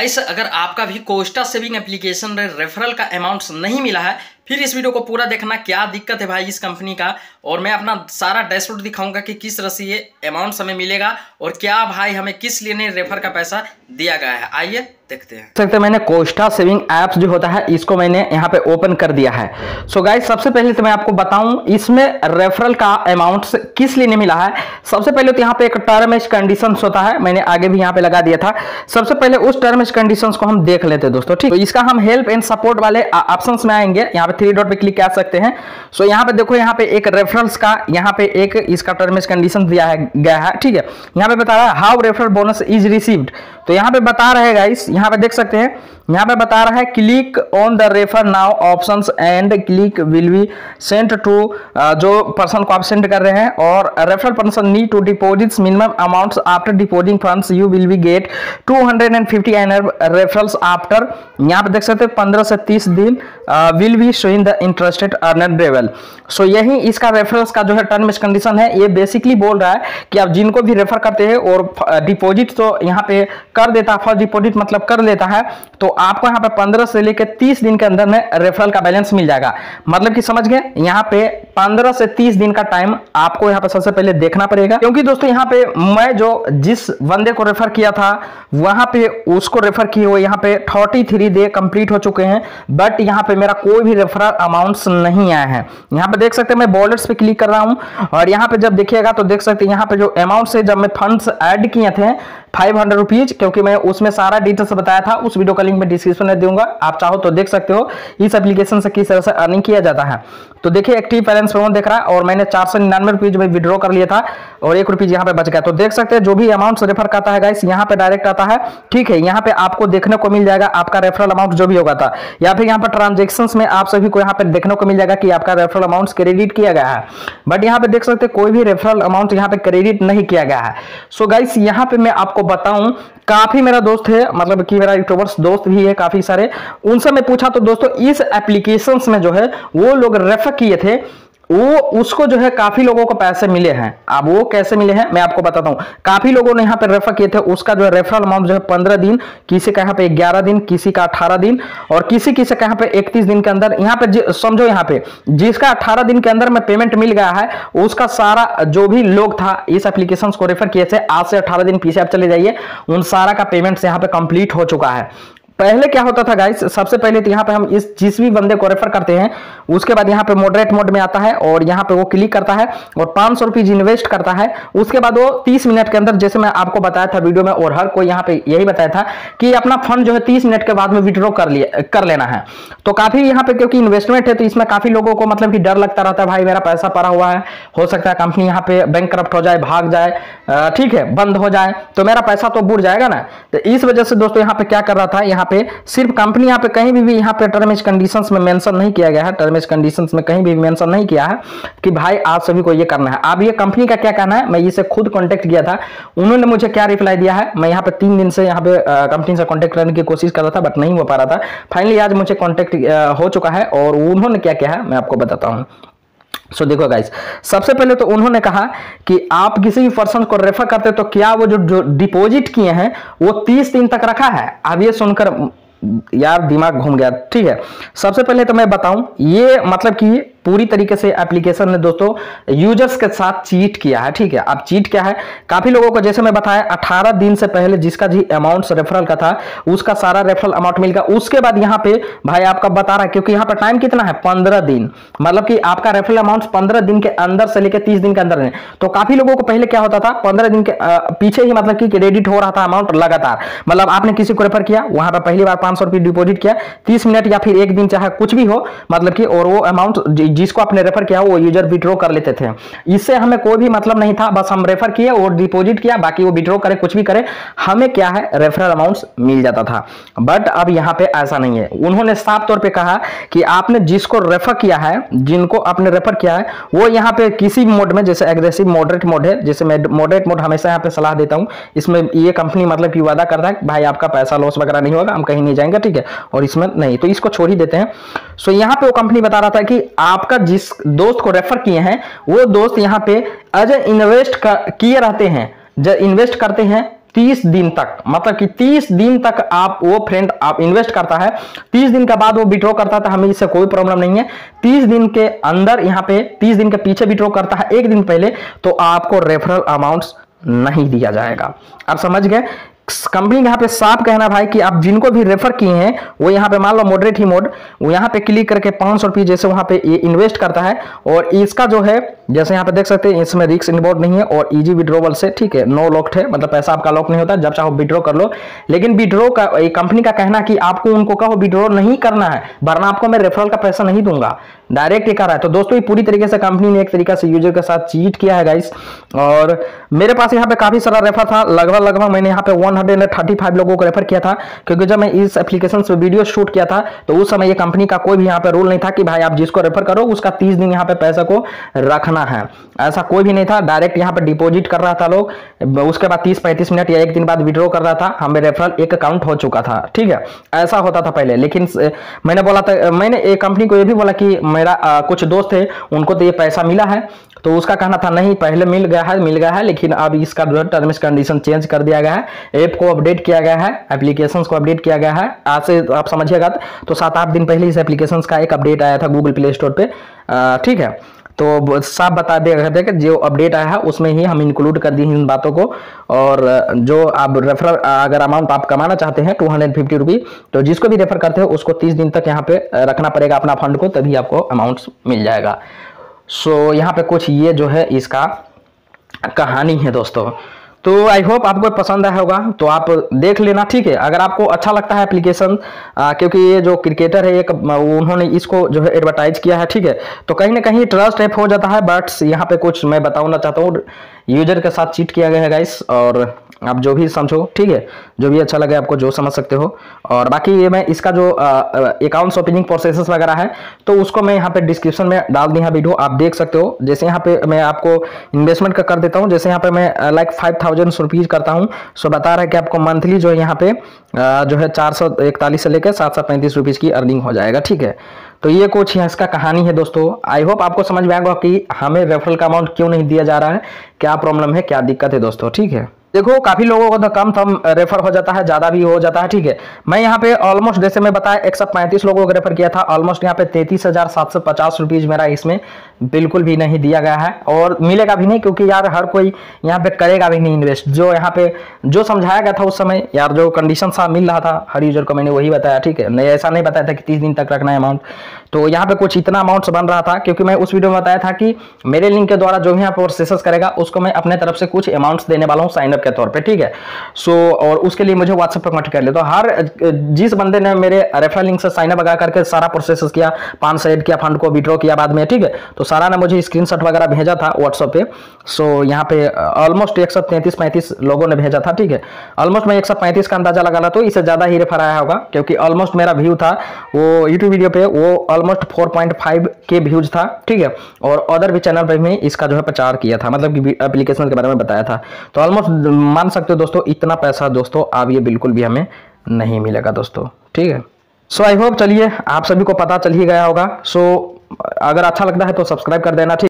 Guys अगर आपका भी कोस्टा सेविंग एप्लीकेशन में रेफरल का अमाउंट नहीं मिला है फिर इस वीडियो को पूरा देखना, क्या दिक्कत है भाई इस कंपनी का? और मैं अपना सारा डैशबोर्ड दिखाऊँगा कि किस तरह से ये अमाउंट हमें मिलेगा और क्या भाई हमें किस लिए रेफर का पैसा दिया गया है। आइए देखते हैं। सकते मैंने कोस्टा सेविंग एप्स जो होता है, इसको मैंने यहाँ पे ओपन कर दिया है। सो so गाइस सबसे पहले तो मैं आपको बताऊँ, इसमें रेफरल का अमाउंट किस लिए नहीं मिला है। सबसे पहले तो यहाँ पे एक टर्म एज कंडीशन होता है, मैंने आगे भी यहाँ पे लगा दिया था। सबसे पहले उस टर्म एज कंडीशन को हम देख लेते दोस्तों, ठीक? तो इसका हम हेल्प एंड सपोर्ट वाले ऑप्शन में आएँगे, यहाँ पे थ्री डॉट पे क्लिक कर सकते हैं। सो यहाँ पे देखो, यहाँ पे एक रेफरल्स का, यहाँ पे एक इसका टर्म एज कंडीशन दिया है, गया है, ठीक है? यहाँ पे बता रहा है how referral bonus is received तो यहाँ पे बता रहे गाइस यहाँ पे देख सकते हैं। यहाँ पे बता रहा है click on the refer now options and click will be sent to जो पर्सन को आप सेंड कर रहे हैं और referral person need to deposit minimum amounts after depositing funds you will be get 250 एनर रेफरल्स आफ्टर यहाँ पे देख सकते हैं 15 से 30 दिन will be showing the interested earner level so यही इसका रेफरेंस का जो है टर्म कंडीशन है, ये बेसिकली बोल रहा है कि आप जिनको भी रेफर करते हैं और डिपॉजिट तो यहाँ पे कर देता है फ़र्स्ट डिपॉजिट मतलब कर लेता है तो आपको यहाँ पे पंद्रह से लेकर तीस दिन के अंदर में रेफरल का बैलेंस मिल जाएगा। मतलब कि समझ गए? यहाँ पे पंद्रह से तीस दिन का टाइम आपको यहाँ पे सबसे पहले देखना पड़ेगा। क्योंकि दोस्तों यहाँ पे मैं जो जिस बंदे को रेफर किया था, वहाँ पे उसको रेफर किए हुए यहाँ पे थर्टी थ्री डे कंप्लीट हो चुके हैं बट यहाँ पे मेरा कोई भी रेफरल अमाउंट नहीं आया है। यहाँ पे देख सकते हैं, मैं वॉलेट्स पे क्लिक कर रहा हूँ, और यहाँ पे जब देखिएगा तो देख सकते हैं, यहाँ पे जो अमाउंट है, जब मैं फंड्स ऐड किए थे फाइव हंड्रेड रुपीज़ क्योंकि मैं उसमें सारा डिटेल्स बताया था, उस वीडियो का लिंक मैं डिस्क्रिप्शन में दूँगा। आप चाहो तो देख सकते हो, इस एप्लीकेशन से किस तरह से अर्निंग किया जाता है। तो देखिए एक्टिव बैलेंस पेमेंट देख रहा है और मैंने चार सौ निन्यानवे रुपीज़ में विड्रॉ कर लिया था, और एक रुपीज़ यहाँ पे बच गया। तो देख सकते हैं, जो भी अमाउंट रेफर करता है गाइस यहाँ पे डायरेक्ट आता है। ठीक है, यहाँ पे आपको देखने को मिल जाएगा आपका रेफरल अमाउंट जो भी होगा था। या फिर यहाँ पर ट्रांजेक्शन में आप सभी को यहाँ पे देखने को मिल जाएगा कि आपका रेफरल अमाउंट क्रेडिट किया गया है। बट यहाँ पे देख सकते कोई भी रेफरल अमाउंट यहाँ पे क्रेडिट नहीं किया गया है। सो गाइस यहाँ पे मैं आपको बताऊँ, काफ़ी मेरा दोस्त है मतलब कि मेरा यूट्यूबर्स दोस्त भी है, काफ़ी सारे। उनसे मैं पूछा तो दोस्तों, इस एप्लीकेशन में जो है, वो लोग रेफर किए थे वो उसको जो है काफ़ी लोगों को पैसे मिले हैं। अब वो कैसे मिले हैं? मैं आपको बताता हूँ। काफ़ी लोगों ने यहाँ पे रेफर किए थे। उसका जो है रेफरल अमाउंट जो है पंद्रह दिन, किसी का यहाँ पे ग्यारह दिन, किसी का अठारह दिन और किसी किसी का यहाँ पे इकतीस दिन के अंदर। यहाँ पे समझो यहाँ पे, जिसका अठारह दिन के अंदर में पेमेंट मिल गया है, उसका सारा जो भी लोग था, इस एप्लीकेशन को रेफर किए थे। आज से अठारह दिन पीछे आप चले जाइए। उन सारा का पेमेंट यहाँ पे कंप्लीट हो चुका है। पहले क्या होता था गाइस सबसे पहले तो यहाँ पे हम इस जिस भी बंदे को रेफर करते हैं, उसके बाद यहाँ पे मॉडरेट मोड में आता है और यहाँ पे वो क्लिक करता है और पाँच सौ इन्वेस्ट करता है, उसके बाद वो तीस मिनट के अंदर, जैसे मैं आपको बताया था वीडियो में और हर कोई यहाँ पे यही बताया था कि अपना फंड जो है तीस मिनट के बाद में विड्रॉ कर लिया कर लेना है। तो काफ़ी यहाँ पे क्योंकि इन्वेस्टमेंट है तो इसमें काफ़ी लोगों को मतलब कि डर लगता रहता है, भाई, मेरा पैसा पड़ा हुआ है, हो सकता है कंपनी यहाँ पे बैंक करप्ट हो जाए, भाग जाए ठीक है, बंद हो जाए तो मेरा पैसा तो बुढ़ जाएगा ना। तो इस वजह से दोस्तों यहाँ पे क्या कर रहा था, यहाँ पे सिर्फ़ कंपनी यहाँ पे कहीं भी, भी यहाँ पे टर्म एज कंडीशन में मेंशन नहीं किया गया है। टर्म एज कंडीशन में कहीं भी मेंशन नहीं किया है कि भाई आप सभी को ये करना है। अब ये कंपनी का क्या कहना है? मैं इसे खुद कॉन्टेक्ट किया था। उन्होंने मुझे क्या रिप्लाई दिया है? मैं यहाँ पे तीन दिन से यहाँ पे कंपनी से कॉन्टेक्ट करने की कोशिश कर रहा था बट नहीं हो पा रहा था। फाइनली आज मुझे कॉन्टेक्ट हो चुका है और उन्होंने क्या किया है? मैं आपको बताता हूँ। सो so, देखो गाइस सबसे पहले तो उन्होंने कहा कि आप किसी भी पर्सन को रेफर करते तो क्या वो जो डिपॉजिट किए हैं वो तीस दिन तक रखा है? अब ये सुनकर यार दिमाग घूम गया ठीक है? सबसे पहले तो मैं बताऊँ ये मतलब कि पूरी तरीके से एप्लीकेशन ने दोस्तों यूज़र्स के साथ चीट किया है, ठीक है? अब चीट क्या है? काफ़ी लोगों को, जैसे मैं बताया 18 दिन से पहले जिसका जी अमाउंट रेफरल का था, उसका सारा रेफरल अमाउंट मिल गया। उसके बाद यहाँ पे, भाई आपका बता रहा है? क्योंकि यहाँ पर टाइम कितना है? पंद्रह दिन। मतलब कि आपका रेफरल अमाउंट पंद्रह दिन के अंदर से लेकर तीस दिन के अंदर तो काफ़ी लोगों को पहले क्या होता था? पंद्रह दिन के पीछे ही मतलब कि क्रेडिट हो रहा था अमाउंट लगातार। मतलब आपने किसी को रेफर किया, वहाँ पर पहली बार पाँच सौ डिपोजिट किया, तीस मिनट या फिर एक दिन चाहे कुछ भी हो मतलब कि, और वो अमाउंट जिसको आपने रेफर किया, वो यूज़र विड्रॉ कर लेते थे। इससे हमें कोई भी मतलब नहीं था, बस हम रेफर किए और डिपॉजिट किया, बाकी वो विड्रॉ करे, कुछ भी करे, हमें क्या है रेफरल अमाउंट मिल जाता था। बट अब यहाँ पे ऐसा नहीं है। उन्होंने साफ़ तौर पे कहा कि आपने जिसको रेफर किया है, जिनको आपने रेफर किया है, वो यहाँ पे किसी मोड में, जैसे एग्रेसिव मॉडरेट मोड है, जैसे मैं मॉडरेट मोड हमेशा यहाँ पे सलाह देता हूँ, इसमें ये कंपनी मतलब कि वादा करता है भाई आपका पैसा लॉस वगैरह नहीं होगा, हम कहीं नहीं जाएँगे, ठीक है? और इसमें नहीं तो इसको छोड़ ही देते हैं। सो यहाँ पे वो कंपनी बता रहा था कि आपका जिस दोस्त को रेफर किए हैं, वो दोस्त यहाँ पे एज इन्वेस्ट किए रहते हैं। जब इन्वेस्ट करते हैं, तीस दिन तक। मतलब कि तीस दिन तक आप, वो फ्रेंड आप इन्वेस्ट करता है। तीस दिन के बाद वो विड्रॉ करता है तो हमें इससे कोई प्रॉब्लम नहीं है। तीस दिन के अंदर यहाँ पे, तीस दिन के पीछे विड्रॉ करता है एक दिन पहले तो आपको रेफरल अमाउंट्स नहीं दिया जाएगा। आप समझ गए? कंपनी यहाँ पे साफ़ कहना भाई कि आप जिनको भी रेफर किए हैं, वो यहाँ पे मान लो मॉडरेट ही मोड वो यहाँ पे क्लिक करके पाँच सौ रुपये जैसे वहाँ पे ये इन्वेस्ट करता है और इसका जो है, जैसे यहाँ पे देख सकते हैं, इसमें रिक्स इन्वॉल्व नहीं है और इजी विड्रोवल से, ठीक है नो लॉक्ड है मतलब पैसा आपका लॉक नहीं होता, जब चाहो विड्रॉ कर लो। लेकिन विड्रॉ का कंपनी का कहना कि आपको उनको कहो विड्रॉ नहीं करना है, वरना आपको मैं रेफरल का पैसा नहीं दूँगा। डायरेक्ट ये कर रहा है। तो दोस्तों, ये पूरी तरीके से कंपनी ने एक तरीका से यूज़र के साथ चीट किया है गाइस और मेरे पास यहाँ पे काफ़ी सारा रेफर था लगभग लगभग मैंने यहाँ पे 135 लोगों को रेफर किया था, क्योंकि जब मैं इस एप्लीकेशन से वीडियो शूट किया था तो उस समय ये कंपनी का कोई भी यहाँ पे रूल नहीं था कि भाई आप जिसको रेफर करो, उसका तीस दिन यहाँ पे पैसा को रखना है। ऐसा कोई भी नहीं था डायरेक्ट यहाँ पे डिपोजिट कर रहा था लोग, उसके बाद तीस पैंतीस मिनट या एक दिन बाद विड्रॉ कर रहा था हमें रेफरल एक अकाउंट हो चुका था, ठीक है? ऐसा होता था पहले, लेकिन मैंने बोला था, मैंने एक कंपनी को ये भी बोला कि मेरा कुछ दोस्त थे, उनको तो ये पैसा मिला है तो उसका कहना था, नहीं, पहले मिल गया है, मिल गया है, लेकिन अब इसका है टर्म्स कंडीशन चेंज कर दिया गया है ऐप को अपडेट किया गया है एप्लीकेशंस को अपडेट किया गया है। आज से आप समझिएगा तो सात आठ दिन पहले इस एप्लीकेशंस का एक अपडेट आया था गूगल प्ले स्टोर पे। ठीक है? तो साफ़ बता दिया गया कि जो अपडेट आया है, उसमें ही हम इंक्लूड कर दी इन बातों को। और जो आप रेफर अगर अमाउंट आप कमाना चाहते हैं टू हंड्रेड फिफ्टी रुपी तो जिसको भी रेफर करते हो, उसको तीस दिन तक यहाँ पे रखना पड़ेगा अपना फंड को, तभी आपको अमाउंट मिल जाएगा। सो यहाँ पे कुछ ये जो है, इसका कहानी है दोस्तों। तो आई होप आपको पसंद आया होगा तो आप देख लेना, ठीक है? अगर आपको अच्छा लगता है एप्लीकेशन क्योंकि ये जो क्रिकेटर है, एक उन्होंने इसको जो है एडवर्टाइज किया है, ठीक है? तो कहीं ना कहीं ट्रस्ट ऐप हो जाता है बट यहाँ पे कुछ मैं बताना चाहता हूँ यूज़र के साथ चीट किया गया है गाइस और आप जो भी समझो, ठीक है? जो भी अच्छा लगे आपको जो समझ सकते हो। और बाकी ये मैं इसका जो अकाउंट्स ओपनिंग प्रोसेस वगैरह है तो उसको मैं यहाँ पे डिस्क्रिप्शन में डाल दिया वीडियो, आप देख सकते हो। जैसे यहाँ पे मैं आपको इन्वेस्टमेंट का कर देता हूँ, जैसे यहाँ पे मैं लाइक फाइव थाउज़ेंड रुपीज़ करता हूँ। सो बता रहा है कि आपको मंथली जो है यहाँ पे जो है चार सौ इकतालीस से लेकर सात सौ पैंतीस रुपीज़ की अर्निंग हो जाएगा, ठीक है? तो ये कुछ यहाँ इसका कहानी है दोस्तों। आई होप आपको समझ में आएगा कि हमें रेफरल का अमाउंट क्यों नहीं दिया जा रहा है, क्या प्रॉब्लम है, क्या दिक्कत है दोस्तों, ठीक है? देखो, काफ़ी लोगों को तो कम थम रेफर हो जाता है, ज़्यादा भी हो जाता है, ठीक है। मैं यहाँ पे ऑलमोस्ट जैसे मैं बताया, एक सौ पैंतीस लोगों को रेफर किया था ऑलमोस्ट यहाँ पे तैतीस हज़ार सात सौ पचास रुपीज़ मेरा इसमें बिल्कुल भी नहीं दिया गया है, और मिलेगा भी नहीं, क्योंकि यार हर कोई यहाँ पे करेगा भी नहीं इन्वेस्ट जो यहाँ पे, जो समझाया गया था उस समय, यार जो कंडीशन सा मिल रहा था, हर यूज़र को मैंने वही बताया, ठीक है। नहीं, ऐसा नहीं बताया था कि तीस दिन तक रखना है अमाउंट तो यहाँ पे कुछ इतना अमाउंट बन रहा था, क्योंकि मैं उस वीडियो में बताया था कि मेरे लिंक के द्वारा जो भी यहाँ प्रोसेस करेगा, उसको मैं अपने तरफ़ से कुछ अमाउंट्स देने वाला हूँ साइनअप के तौर पर ठीक है? सो और उसके लिए मुझे व्हाट्सएप पर कमेंट कर ले। तो हर, जिस बंदे ने मेरे रेफरल लिंक से साइनअप लगा करके सारा प्रोसेस किया पाँच सौ एड किया फंड को विड्रॉ किया बाद में, ठीक है? तो सारा ने मुझे स्क्रीन वगैरह भेजा था व्हाट्सएप पे। सो यहाँ पे ऑलमोस्ट एक सौ लोगों ने भेजा था, ठीक है? ऑलमोस्ट मैं एक सौ पैंतीस का अंदाज़ा लगा रहा तो इससे ज़्यादा ही रेफर आया होगा, क्योंकि ऑलमोस्ट मेरा व्यू था, वो यूट्यूब वीडियो पे, वो ऑलमोस्ट 4.5 के व्यूज़ था ठीक है? और अदर भी चैनल पर भी इसका जो है प्रचार किया था मतलब कि एप्लीकेशन के बारे में बताया था। तो ऑलमोस्ट मान सकते हो दोस्तों इतना पैसा दोस्तों अब ये बिल्कुल भी हमें नहीं मिलेगा दोस्तों ठीक है? सो आई होप चलिए आप सभी को पता चल ही गया होगा। सो so, अगर अच्छा लगता है तो सब्सक्राइब कर देना ठीक